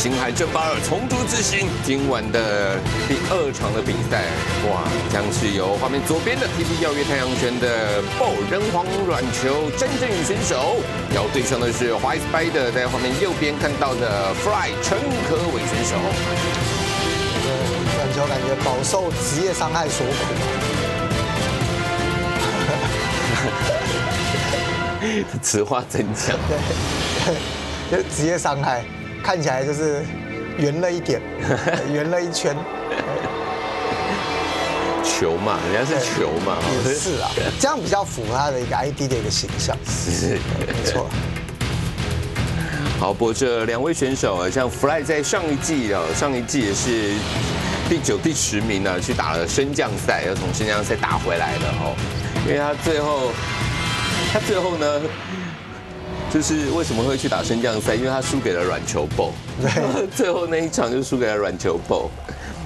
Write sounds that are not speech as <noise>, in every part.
星海争霸二重铸之星，今晚的第二场的比赛，哇，将是由画面左边的 TP 耀月太阳拳的爆人皇软球真正宇选手，要对上的是华 Spider 在画面右边看到的 Fly 陈可伟选手。软球感觉饱受职业伤害所苦。<laughs> 此话怎讲？对，就职业伤害。看起来就是圆了一点，<laughs> 圆了一圈。球嘛，人家是球嘛，也是啊，<laughs> 这样比较符合他的一个 ID 的一个形象。是，没错。好，不过这两位选手啊，像 Fly 在上一季啊，上一季也是第九、第十名呢，去打了升降赛，要从升降赛打回来的哦。因为他最后，他最后呢。就是为什么会去打升降赛？因为他输给了软球 BO，<laughs> 最后那一场就输给了软球 BO，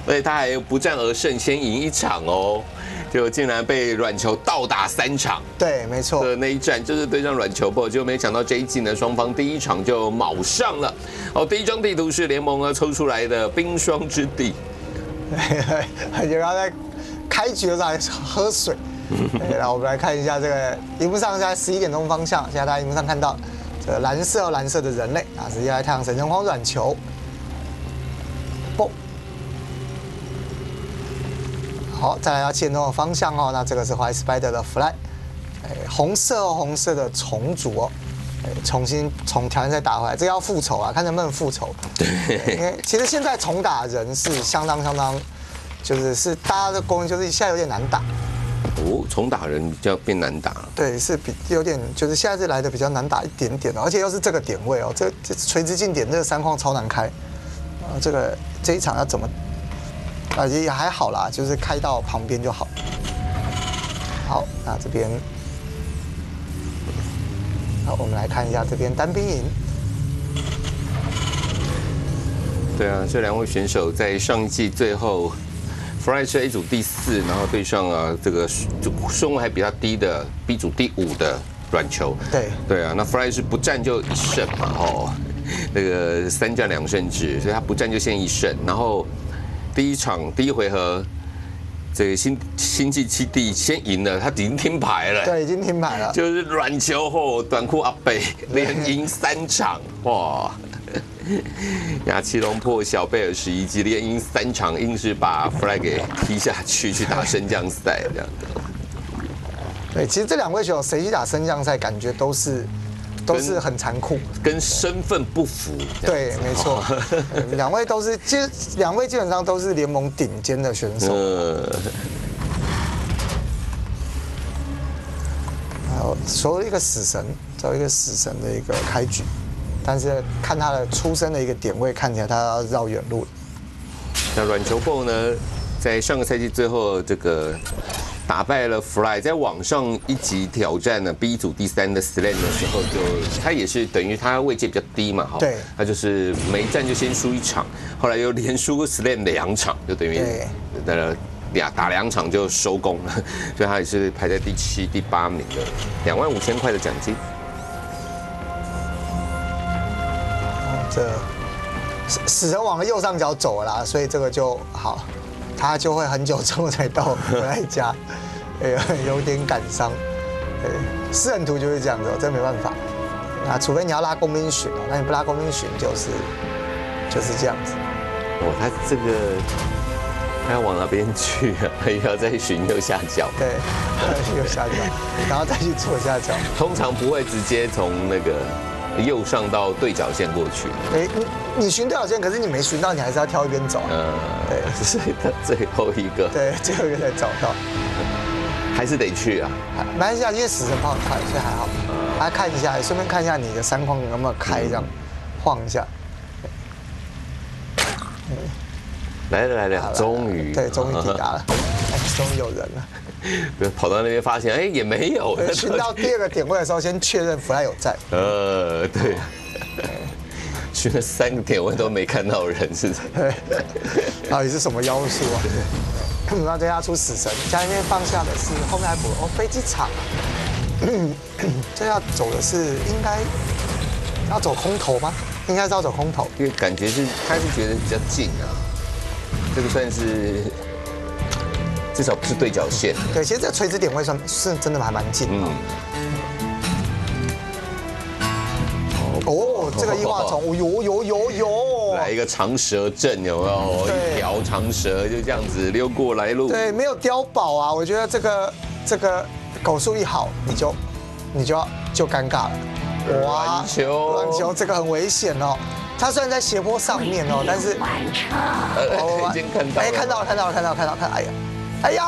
而且他还不战而胜，先赢一场哦，就竟然被软球倒打三场。对，没错。的那一战就是对上软球 BO，就没想到这一季呢，双方第一场就卯上了。哦，第一张地图是联盟呢抽出来的冰霜之地，就刚才开局的时候喝水。对，<laughs> 然后我们来看一下这个荧幕上，现在十一点钟方向，现在大家荧幕上看到。呃，蓝色蓝色的人类啊，直接来太阳神人皇软球，不，好，再来要切动的方向哦。那这个是 White Spider 的 Fly，哎，红色红色的重组哦，哎，重新从挑战赛打回来，这要复仇啊，看能不能复仇。对，因为其实现在重打人是相当相当，就是是大家的攻，就是现在有点难打。哦，重打人比较变难打了。对，是比有点，就是现在是来的比较难打一点点的，而且又是这个点位哦，这这垂直近点这个三框超难开，啊，这个这一场要怎么？啊，也还好啦，就是开到旁边就好。好，那这边，好，我们来看一下这边单兵营。对啊，这两位选手在上一季最后。Fly 是 A 组第四，然后对上啊这个就顺位还比较低的 B 组第五的软球。对对啊，那 Fly 是不战就一胜嘛，哦，<laughs> 那个三战两胜制，所以他不战就先一胜。然后第一场第一回合，这个星星际基地先赢了，他已经听牌了。对，已经听牌了。就是软球后短裤阿贝连赢三场，哇！亚奇隆破小贝尔十一级，连赢三场，硬是把 Fly 给踢下去，去打升降赛这样的。对，其实这两位选手谁去打升降赛，感觉都是都是很残酷，跟身份不符。对，没错，<laughs> 两位都是，其实两位基本上都是联盟顶尖的选手。还有，所有一个死神，找一个死神的一个开局。但是看他的出生的一个点位，看起来他要绕远路。那软球 BO 呢，在上个赛季最后这个打败了 Fly，在网上一级挑战呢 B 组第三的 Slam 的时候，就他也是等于他位阶比较低嘛，哈，对，他就是每一站就先输一场，后来又连输 Slam 两场，就等于的俩打两场就收工了，所以他也是排在第七、第八名的两万五千块的奖金。这死死神往右上角走了，所以这个就好，他就会很久之后才到回来家，哎，有点感伤。对，私人图就是这样子，真没办法。啊，除非你要拉工兵巡哦，那你不拉工兵巡就是就是这样子。哦，他这个他要往哪边去啊？他 <laughs> 要再巡右下角。对，<laughs> 右下角，然后再去左下角。通常不会直接从那个。右上到对角线过去。哎，你你寻对角线，可是你没寻到，你还是要挑一边走。嗯，对，是的，最后一个。对，最后一个才找到。还是得去啊。没关系啊，因为死神跑很快，所以还好。来看一下，顺便看一下你的三框有没有开，这样晃一下。来了来了，终于。对，终于抵达了。哎，<laughs> 终于有人了。<laughs> 跑到那边发现，哎，也没有。寻到第二个点位的时候，先确认 Fly 有在。<laughs> 呃，对。寻了三个点位都没看到人，是不是？到底是什么妖术啊？<laughs> 那这下出死神，家里面放下的是后面还补哦飞机场。<coughs> 这要走的是应该要走空投吗？应该是要走空投。因为感觉是他是觉得比较近啊，这个算是至少不是对角线。对，其实这个垂直点位算是真的还蛮近的嗯哦。，哦，这个异化虫，哦有有有有，来一个长蛇阵有没有？一条长蛇就这样子溜过来路。对，没有碉堡啊，我觉得这个这个狗速一好，你就你就要就尴尬了。软球软球这个很危险哦。它虽然在斜坡上面哦，但是呃，已经看到，哎，看到了，看到了，看到了，看到哎呀，哎呀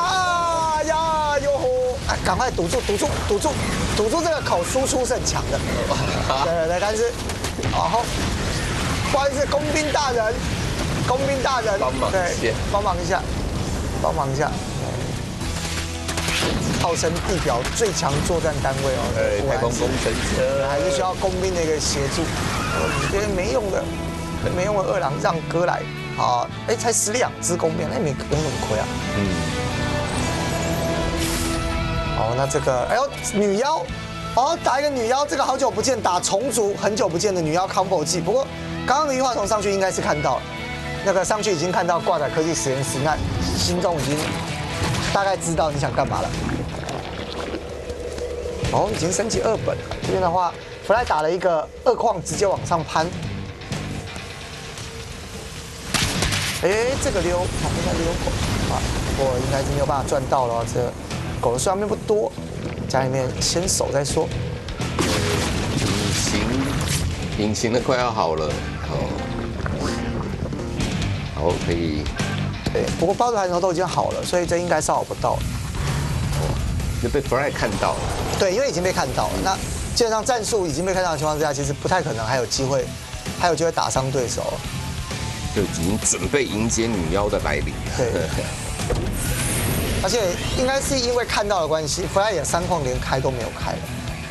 哎呀，哟吼，哎，赶快堵住，堵住，堵住，堵住这个口，输出是很强的。对 <laughs> 对对，但是，然后，不好意思，工兵大人，工兵大人，帮忙一下对，帮忙一下，帮忙一下。号称地表最强作战单位哦，呃，果然是太空工程车还是需要工兵的一个协助。呃你觉得没用的，没用的二郎让哥来，好，哎，才十两只工兵，那没没什么亏啊。嗯，哦，那这个，哎呦，女妖，哦，打一个女妖，这个好久不见，打虫族很久不见的女妖 combo 技。不过刚刚的异化虫上去应该是看到了，那个上去已经看到挂载科技实验室，那心中已经大概知道你想干嘛了。哦，已经升级二本了。这边的话，Fly 打了一个二矿，直接往上攀。哎，这个溜，旁边在溜狗啊，我应该是没有办法赚到了。这狗的数量并不多，家里面先守再说。隐形，隐形的快要好。了，哦，好可以，对，不过包子盘头都已经好。了，所以这应该是熬不到了。就被 Fly 看到了，对，因为已经被看到了，那基本上战术已经被看到的情况之下，其实不太可能还有机会，还有机会打伤对手。就已经准备迎接女妖的来临。而且应该是因为看到的关系，弗莱也三矿连开都没有开了，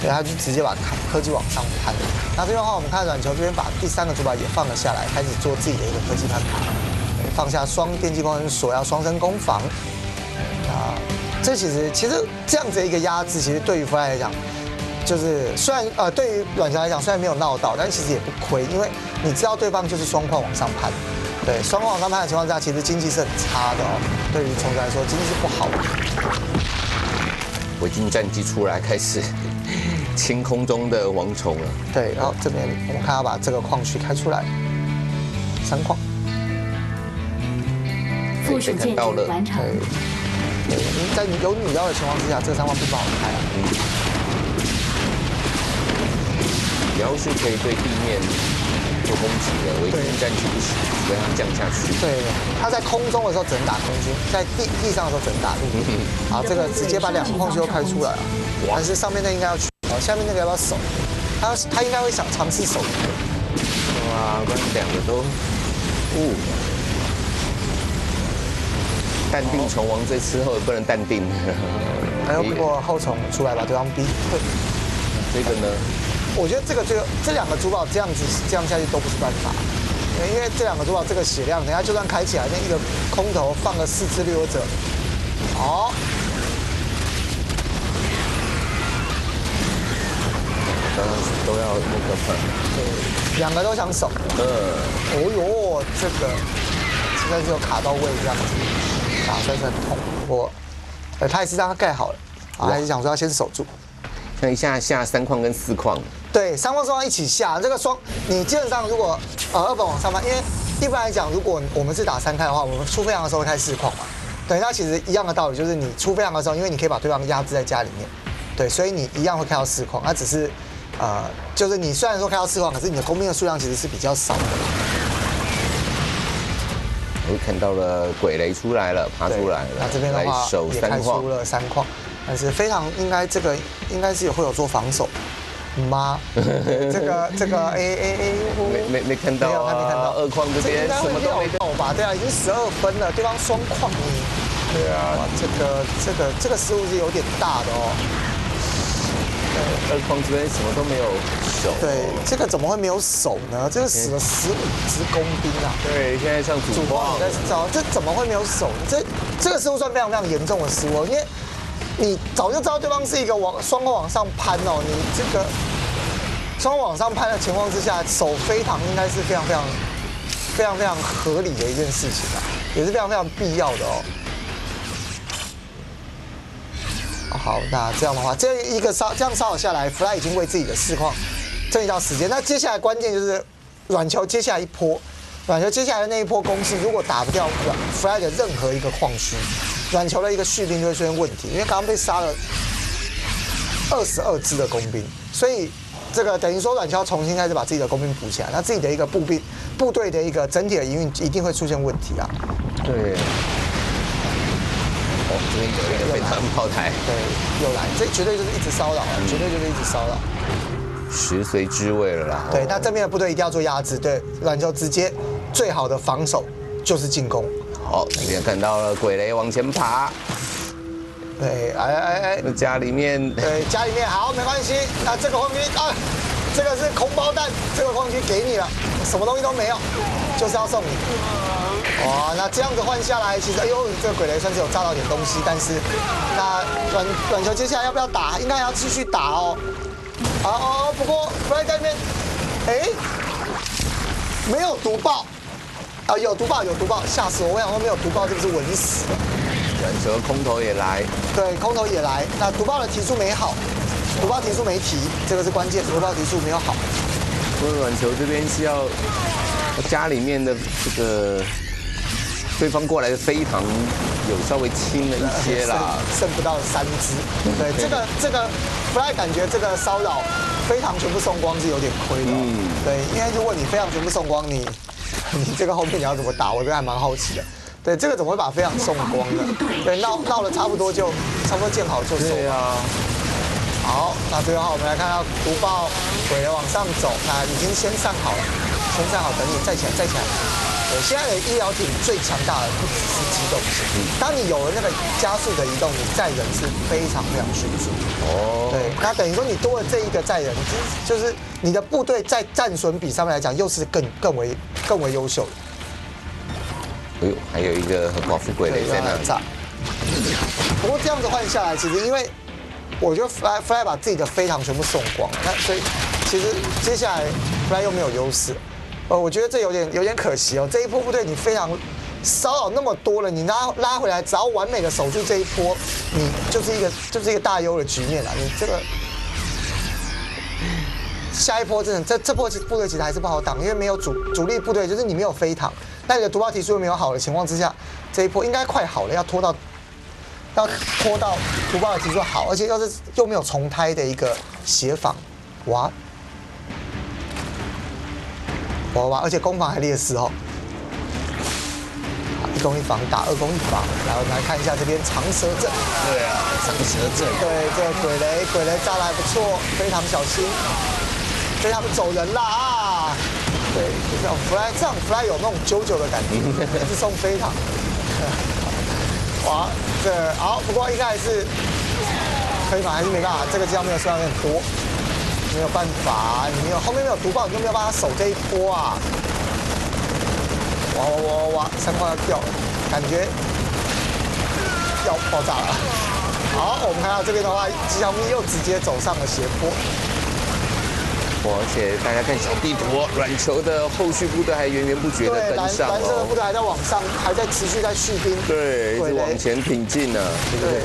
对，他就直接把科科技往上攀。那这边的话，我们看软球这边把第三个主板也放了下来，开始做自己的一个科技攀爬，放下双电击工人所要双生攻防。那这其实其实这样子的一个压制，其实对于弗莱来讲，就是虽然呃对于软球来讲虽然没有闹到，但其实也不亏，因为你知道对方就是双矿往上攀。对，双矿往上攀的情况下，其实经济是很差的哦。对于虫子来说，经济是不好的。围巾战机出来，开始清空中的王虫了。对，然后这边我们看要把这个矿区开出来，三矿。附属建筑完成。在有女妖的情况之下，这个三矿并不好开啊。女妖是可以对地面做攻击的，围巾战机不行，除非它降下去。对，他在空中的时候只能打空军，在地地上的时候只能打陆地。好，这个直接把两个矿区都开出来了，但是上面那应该要去，哦，下面那个要不要守？他他应该会想尝试守一个。哇，不然两个都，哦、淡定虫王这次后也不能淡定。还有不过后虫出来把对方逼退。这个呢？我觉得这个最后这两个珠宝这样子这样下去都不是办法，因为这两个珠宝这个血量，等下就算开起来，那一个空头放个四只掠夺者，好，当然都要那个粉。对，两个都想守。嗯，哦哟，这个实在是有卡到位这样子，打算是很痛。我，呃，他也是让他盖好了，啊，还是想说要先守住。那一下下三矿跟四矿，对，三方双方一起下，这个双你基本上如果呃二本往上翻，因为一般来讲，如果我们是打三开的话，我们出飞扬的时候会开四矿嘛。对，那其实一样的道理，就是你出飞扬的时候，因为你可以把对方压制在家里面，对，所以你一样会开到四矿，那只是呃，就是你虽然说开到四矿，可是你的工兵的数量其实是比较少的。我看到了鬼雷出来了，爬出来了。那这边的话也开三矿出，了三矿，但是非常应该这个应该是有会有做防守吗？<laughs> 这个这个哎哎哎，没没没看到没有，还没看到啊。二矿这边什么都没有吧？对啊，已经十二分了，对方双矿你。对啊，哇，这个这个这个失误是有点大的哦。二矿这边什么都没有守。对，这个怎么会没有手呢？这个死了十五只工兵啊！对，现在像主主矿矿，你在找这怎么会没有手呢？这这个失误算非常非常严重的失误，因为你早就知道对方是一个往双矿往上攀哦，你这个双往上攀的情况之下，守飞糖应该是非常非常非常非常合理的一件事情啊，也是非常非常必要的哦。好，那这样的话，这一个骚这样骚扰下来，Fly 已经为自己的市况争一到时间。那接下来关键就是软球接下来一波，软球接下来的那一波攻势，如果打不掉 Fly 的任何一个矿区，软球的一个续兵就会出现问题，因为刚刚被杀了二十二支的工兵，所以这个等于说软球重新开始把自己的工兵补起来，那自己的一个步兵部队的一个整体的营运一定会出现问题啊。对。哦，这边有一个飞弹炮台，对，又来，这绝对就是一直骚扰，绝对就是一直骚扰，食髓知味了啦。对，那正面的部队一定要做压制，对，软球直接最好的防守就是进攻。好，这边看到了鬼雷往前爬，对，哎哎哎，那家里面，对，家里面好，没关系，那这个后面啊，这个是空包弹，这个矿区给你了，什么东西都没有，就是要送你。哇，那这样子换下来，其实哎呦，这个鬼雷算是有炸到点东西，但是那软软球接下来要不要打？应该要继续打哦。哦哦，不过 f r 在那边，哎，没有毒爆啊，有毒爆有毒爆，吓死我！我想说没有毒爆，这个是稳死了。软球空投也来，对，空投也来。那毒爆的提速没好，毒爆提速没提，这个是关键，毒爆提速没有好。不过软球这边是要家里面的这个。对方过来的飞糖有稍微轻了一些啦，<laughs> 剩不到三只。对，这个这个不太感觉这个骚扰飞糖全部送光是有点亏的。嗯，对，因为如果你飞糖全部送光，你你 <laughs> 这个后面你要怎么打？我觉得还蛮好奇的。对，这个怎么会把飞扬送光呢？对，闹闹了差不多就差不多见好就收。对啊。好，那最后我们来看到毒爆鬼人往上走，那已经先上好了，先上好，等你再起来，再起来。对，现在的医疗艇最强大的不只是机动性，当你有了那个加速的移动，你载人是非常非常迅速。哦，对，那等于说你多了这一个载人，就是你的部队在战损比上面来讲，又是更更为更为优秀的。哎呦，还有一个很保富贵的在那炸。不过这样子换下来，其实因为我觉得 Fly Fly 把自己的飞航全部送光，那所以其实接下来 Fly 又没有优势。呃，我觉得这有点有点可惜哦。这一波部队你非常骚扰那么多了，你拉拉回来，只要完美的守住这一波，你就是一个就是一个大优的局面了。你这个下一波真的这这波部队其实还是不好挡，因为没有主主力部队，就是你没有飞躺，那你的毒爆提速又没有好的情况之下，这一波应该快好了，要拖到要拖到毒爆的提速好，而且又是又没有重胎的一个协防，哇！哇！而且攻防还劣势哦，一攻一防打，二攻一防。来，我们来看一下这边长蛇阵。对啊，长蛇阵。对，这个鬼雷，鬼雷炸的还不错，非常小心，非常走人啦啊！对，这样 fly，这样 fly 有那种九九的感觉，<laughs> 一直送飞塔。<laughs> 哇，这好，不过应该还是可以吧？还是没办法，这个机枪没有数量有点多。没有办法，你没有后面没有毒爆，你就没有办法守这一波啊！哇哇哇哇，三块要掉了，感觉要爆炸了。好，我们看到这边的话，吉祥咪又直接走上了斜坡。而且大家看小地图，软球的后续部队还源源不绝的跟上蓝色的部队还在往上，还在持续在续兵。对，一直往前挺进呢，对不对？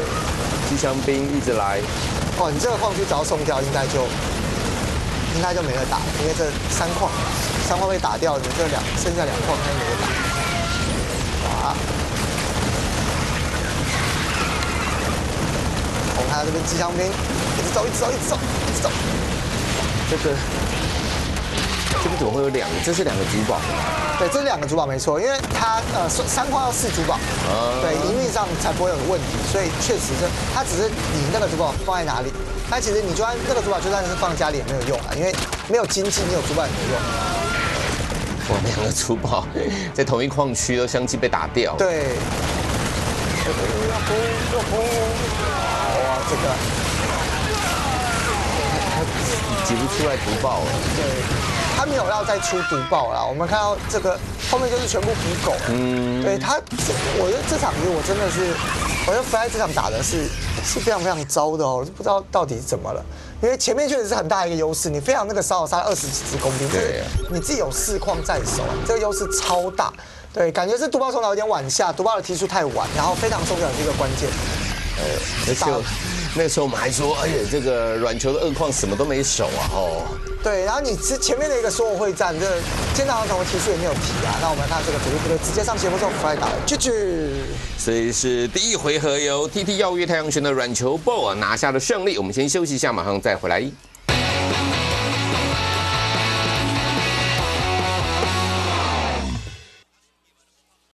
机枪兵一直来。哦，你这个矿区只要送掉，应该就。应该就没得打了，因为这三矿，三矿被打掉，你这两剩下两矿应该没得打。哇！我们看到这边机枪兵一直走，一直走，一直走，一直走。这个这边怎么会有两个？这是两个珠宝。对，这是两个珠宝没错，因为它呃三矿要四珠宝，对营运上才不会有问题，所以确实是它只是你那个珠宝放在哪里。那其实你就算那个主板就算是放家里也没有用啊，因为没有经济，你有主板也没用。哇，两个珠宝在同一矿区都相继被打掉。对。哇，这个挤不出来毒爆了。对，他没有要再出毒爆了。我们看到这个后面就是全部补狗。嗯。对他，我觉得这场局我真的是，我觉得弗莱这场打的是。是非常非常糟的哦，不知道到底是怎么了。因为前面确实是很大一个优势，你非常那个骚扰杀二十几只工兵，对，你自己有四矿在手，这个优势超大。对，感觉是毒爆冲有点晚下，毒霸的提速太晚，然后非常重要的一个关键。呃，而且那时候我们还说，哎呀，这个软球的二矿什么都没守啊，哦。对，然后你之前面的一个所有会战，这建造航程的提速也没有提啊。那我们看这个主力部队直接上节目之后，快打了，继续。所以是第一回合由 TT 邀约太阳神的软球 ball 拿下了胜利。我们先休息一下，马上再回来。